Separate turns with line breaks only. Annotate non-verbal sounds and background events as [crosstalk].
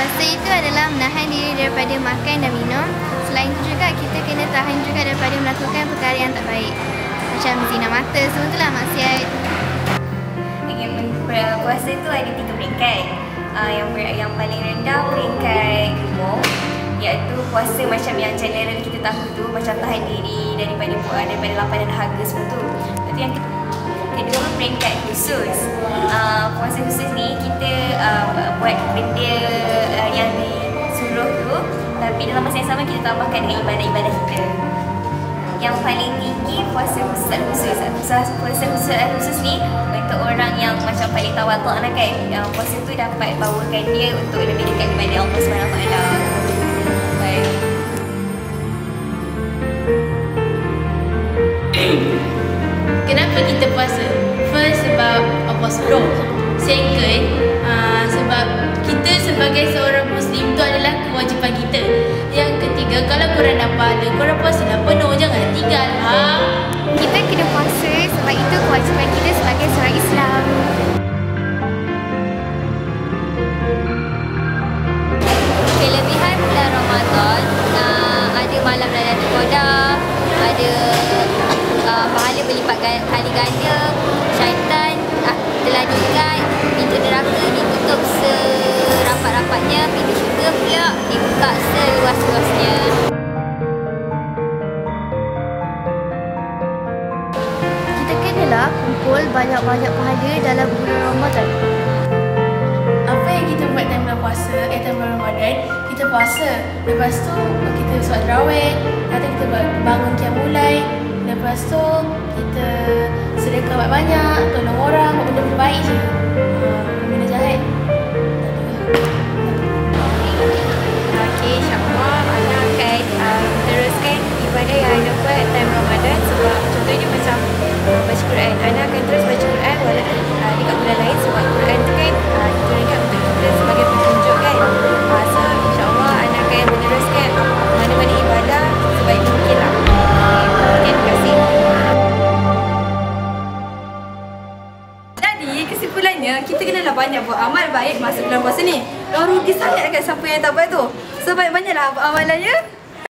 Puasa itu adalah menahan diri daripada makan dan minum. Selain itu juga kita kena tahan juga daripada melakukan perkara yang tak baik. Macam zina mata, semua itulah maksiat.
Puasa itu ada tiga peringkat. Uh, yang yang paling rendah peringkat umum iaitu puasa macam yang general kita tahu tu macam tahan diri daripada daripada lapar dan dahaga semua tu. Lepas yang kedua peringkat khusus. Uh, puasa khusus ni kita uh, buat benda uh, yang disuruh tu tapi dalam masa yang sama kita tambahkan dengan ibadah-ibadah kita. Yang paling tinggi puasa khusus khusus. Puasa khusus khusus ni untuk orang yang macam paling tawaduk lah kan. Yang puasa tu dapat bawakan dia untuk lebih dekat kepada Allah SWT. Baik. [coughs]
Suruh. Second uh, sebab kita sebagai seorang Muslim itu adalah kewajipan kita. Yang ketiga kalau korang dah pahala, korang puasalah penuh jangan tinggal. Ha?
Kita kena puasa sebab itu kewajipan kita sebagai seorang Islam.
Kelebihan bulan Ramadan uh, ada malam Lailatul Qadar, ada uh, pahala berlipat kali ganda, syaitan diikat, pintu neraka ditutup serapat-rapatnya, pintu syurga pula dibuka seluas-luasnya.
Kita kenalah kumpul banyak-banyak pahala dalam bulan Ramadan.
Apa yang kita buat dalam bulan puasa, eh dalam bulan Ramadan, kita puasa. Lepas tu kita solat raweh, nanti kita bangun kiam mulai. Lepas tu kita sedekah banyak-banyak, tolong benda baik je. Uh, benda jahat.
Teruskan ibadah yang Ana buat time Ramadan sebab contohnya macam baca Quran. Ana akan
kesimpulannya kita kenalah banyak buat amal baik masa bulan puasa ni. Orang rugi sangat kan siapa yang tak buat tu. Sebaik banyaklah amalannya.